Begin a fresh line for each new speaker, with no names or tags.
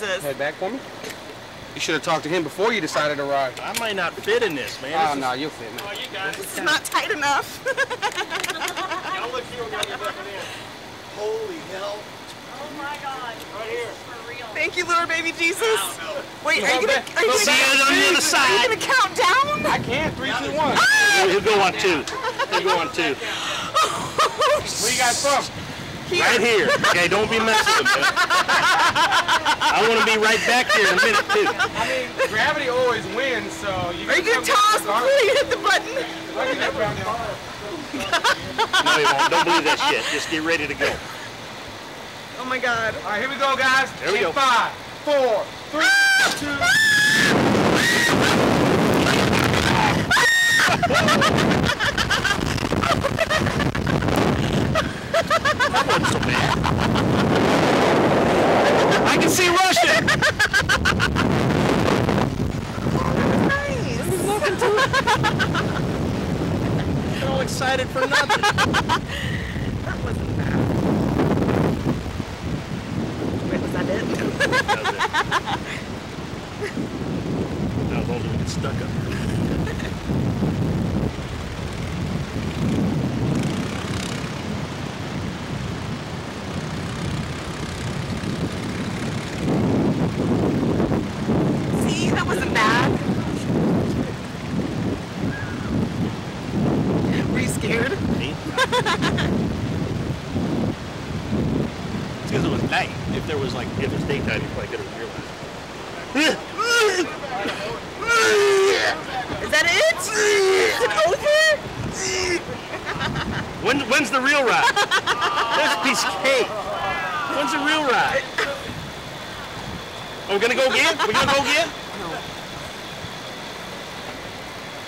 Jesus.
Head back for me. You should have talked to him before you decided to ride.
I might not fit in this, man.
Oh,
This is-
you'll fit, man.
Oh, you got it.
It's not tight enough.
I'll look here when y'all get in. Holy hell.
Oh my God.
Right here.
For real.
Thank you, Lord baby Jesus. Wait, are you gonna, are you
See
gonna,
you on the other
are
side.
you gonna count down?
I can't. Three, two, one.
He'll go on two. He'll go on two.
Oh, Where you guys from?
Right here. Okay, don't be messing with me. I want to be right back here in a minute, too.
I mean, gravity always wins, so you
Are you gonna tell us before you hit the button?
I can get around there.
No, you won't. Don't believe that shit. Just get ready to go.
Oh my God.
All right, here we go, guys.
There we
In
go.
Five, four, three, ah! two. Ah!
That wasn't so bad. I can see Russia. Get all excited for nothing.
That wasn't bad. Wait, was that it?
Now, as long as we get stuck up.
See, that wasn't bad. Were you scared?
It's because it was night. If there was like, if it was daytime, you probably could have realized.
Is that it? Is it over?
When, when's the real ride? There's a piece of cake. When's the real ride? Are we gonna go again? Are we gonna go again?